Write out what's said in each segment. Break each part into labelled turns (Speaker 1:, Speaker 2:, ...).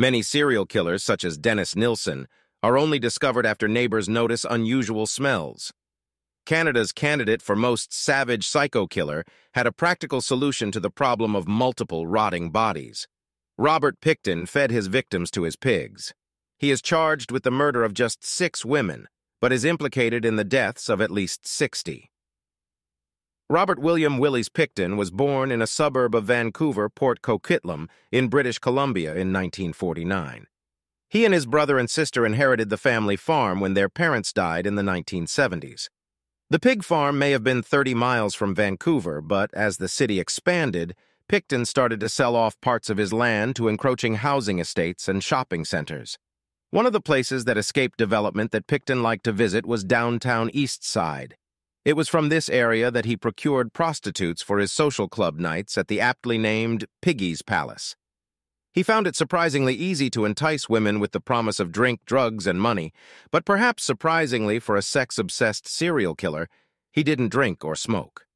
Speaker 1: Many serial killers, such as Dennis Nilsen, are only discovered after neighbors notice unusual smells. Canada's candidate for most savage psycho killer had a practical solution to the problem of multiple rotting bodies. Robert Pickton fed his victims to his pigs. He is charged with the murder of just six women, but is implicated in the deaths of at least 60. Robert William Willis Pickton was born in a suburb of Vancouver, Port Coquitlam, in British Columbia in 1949. He and his brother and sister inherited the family farm when their parents died in the 1970s. The pig farm may have been 30 miles from Vancouver, but as the city expanded, Pickton started to sell off parts of his land to encroaching housing estates and shopping centers. One of the places that escaped development that Pickton liked to visit was downtown East Side. It was from this area that he procured prostitutes for his social club nights at the aptly named Piggy's Palace. He found it surprisingly easy to entice women with the promise of drink, drugs, and money, but perhaps surprisingly for a sex-obsessed serial killer, he didn't drink or smoke.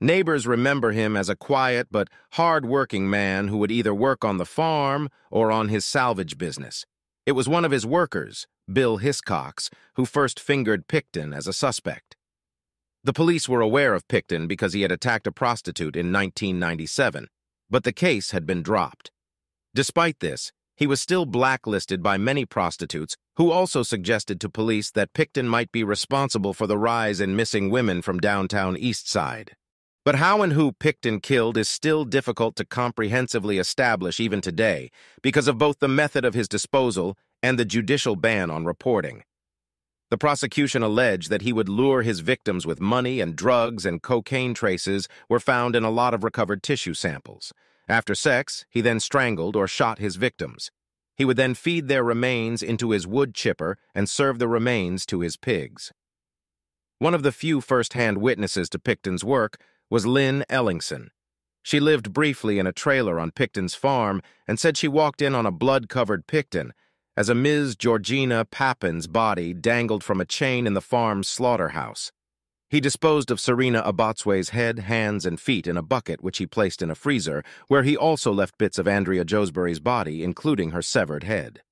Speaker 1: Neighbors remember him as a quiet but hard-working man who would either work on the farm or on his salvage business. It was one of his workers, Bill Hiscox, who first fingered Pickton as a suspect. The police were aware of Pickton because he had attacked a prostitute in 1997, but the case had been dropped. Despite this, he was still blacklisted by many prostitutes who also suggested to police that Pickton might be responsible for the rise in missing women from downtown Eastside. But how and who Pickton killed is still difficult to comprehensively establish even today because of both the method of his disposal and the judicial ban on reporting. The prosecution alleged that he would lure his victims with money and drugs and cocaine traces were found in a lot of recovered tissue samples. After sex, he then strangled or shot his victims. He would then feed their remains into his wood chipper and serve the remains to his pigs. One of the few first-hand witnesses to Pickton's work was Lynn Ellingson. She lived briefly in a trailer on Pickton's farm and said she walked in on a blood-covered Pickton as a Ms. Georgina Papin's body dangled from a chain in the farm's slaughterhouse. He disposed of Serena Abotsway's head, hands, and feet in a bucket which he placed in a freezer, where he also left bits of Andrea Joesbury's body, including her severed head.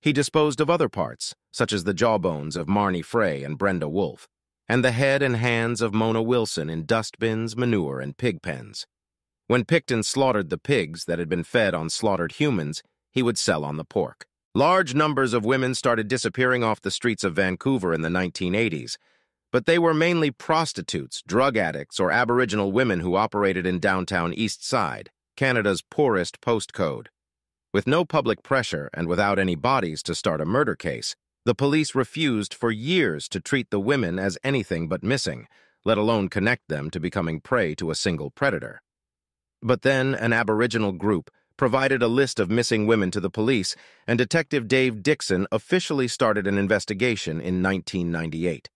Speaker 1: He disposed of other parts, such as the jawbones of Marnie Frey and Brenda Wolfe, and the head and hands of Mona Wilson in dustbins, manure, and pig pens. When Pickton slaughtered the pigs that had been fed on slaughtered humans, he would sell on the pork. Large numbers of women started disappearing off the streets of Vancouver in the 1980s, but they were mainly prostitutes, drug addicts, or Aboriginal women who operated in downtown East Side, Canada's poorest postcode. With no public pressure and without any bodies to start a murder case, the police refused for years to treat the women as anything but missing, let alone connect them to becoming prey to a single predator. But then an Aboriginal group provided a list of missing women to the police, and Detective Dave Dickson officially started an investigation in 1998.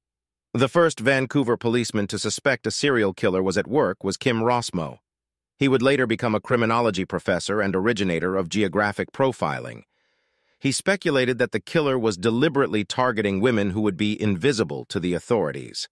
Speaker 1: The first Vancouver policeman to suspect a serial killer was at work was Kim Rossmo. He would later become a criminology professor and originator of geographic profiling. He speculated that the killer was deliberately targeting women who would be invisible to the authorities.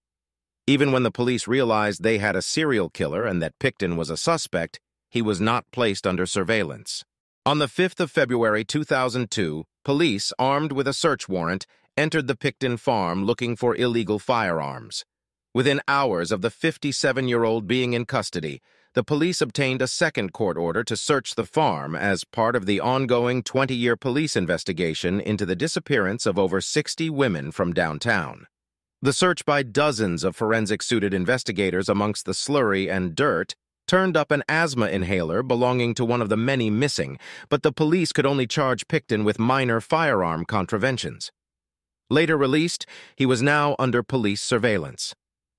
Speaker 1: Even when the police realized they had a serial killer and that Pickton was a suspect, he was not placed under surveillance. On the 5th of February 2002, police, armed with a search warrant, entered the Pickton farm looking for illegal firearms. Within hours of the 57-year-old being in custody, the police obtained a second court order to search the farm as part of the ongoing 20-year police investigation into the disappearance of over 60 women from downtown. The search by dozens of forensic-suited investigators amongst the slurry and dirt turned up an asthma inhaler belonging to one of the many missing, but the police could only charge Pickton with minor firearm contraventions. Later released, he was now under police surveillance.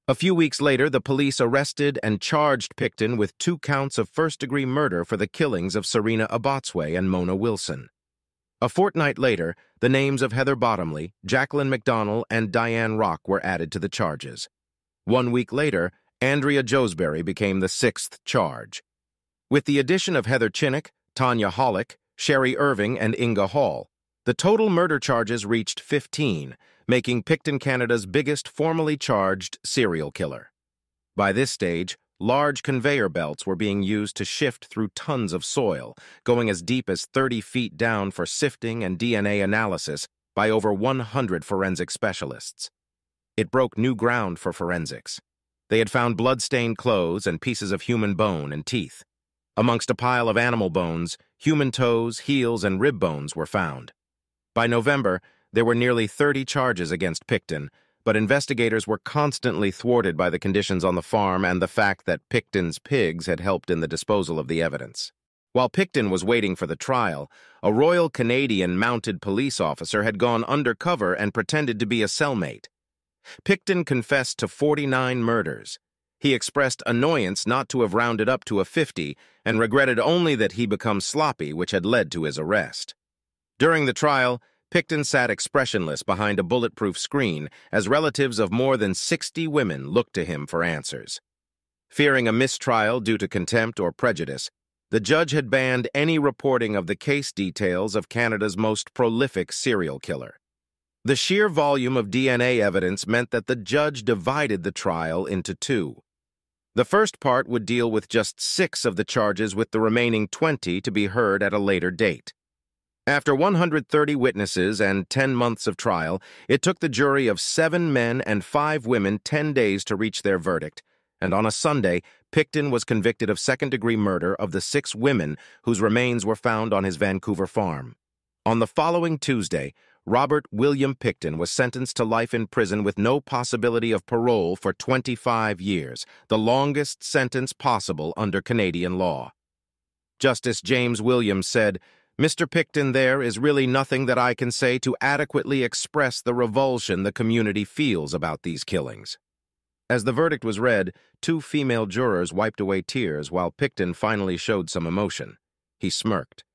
Speaker 1: A few weeks later, the police arrested and charged Pickton with two counts of first-degree murder for the killings of Serena Abotsway and Mona Wilson. A fortnight later, the names of Heather Bottomley, Jacqueline McDonald, and Diane Rock were added to the charges. One week later, Andrea Joesbury became the sixth charge. With the addition of Heather Chinnock, Tanya Holyk, Sherry Irving, and Inga Hall, the total murder charges reached 15, making Pickton Canada's biggest formally charged serial killer. By this stage, large conveyor belts were being used to shift through tons of soil, going as deep as 30 feet down for sifting and DNA analysis by over 100 forensic specialists. It broke new ground for forensics. They had found blood-stained clothes and pieces of human bone and teeth. Amongst a pile of animal bones, human toes, heels, and rib bones were found. By November, there were nearly 30 charges against Pickton, but investigators were constantly thwarted by the conditions on the farm and the fact that Pickton's pigs had helped in the disposal of the evidence. While Pickton was waiting for the trial, a Royal Canadian mounted police officer had gone undercover and pretended to be a cellmate. Pickton confessed to 49 murders. He expressed annoyance not to have rounded up to a 50 and regretted only that he become sloppy, which had led to his arrest. During the trial, Pickton sat expressionless behind a bulletproof screen as relatives of more than 60 women looked to him for answers. Fearing a mistrial due to contempt or prejudice, the judge had banned any reporting of the case details of Canada's most prolific serial killer. The sheer volume of DNA evidence meant that the judge divided the trial into two. The first part would deal with just six of the charges with the remaining 20 to be heard at a later date. After 130 witnesses and 10 months of trial, it took the jury of seven men and five women 10 days to reach their verdict, and on a Sunday, Pickton was convicted of second-degree murder of the six women whose remains were found on his Vancouver farm. On the following Tuesday, Robert William Pickton was sentenced to life in prison with no possibility of parole for 25 years, the longest sentence possible under Canadian law. Justice James Williams said, Mr. Pickton, there is really nothing that I can say to adequately express the revulsion the community feels about these killings. As the verdict was read, two female jurors wiped away tears while Pickton finally showed some emotion. He smirked.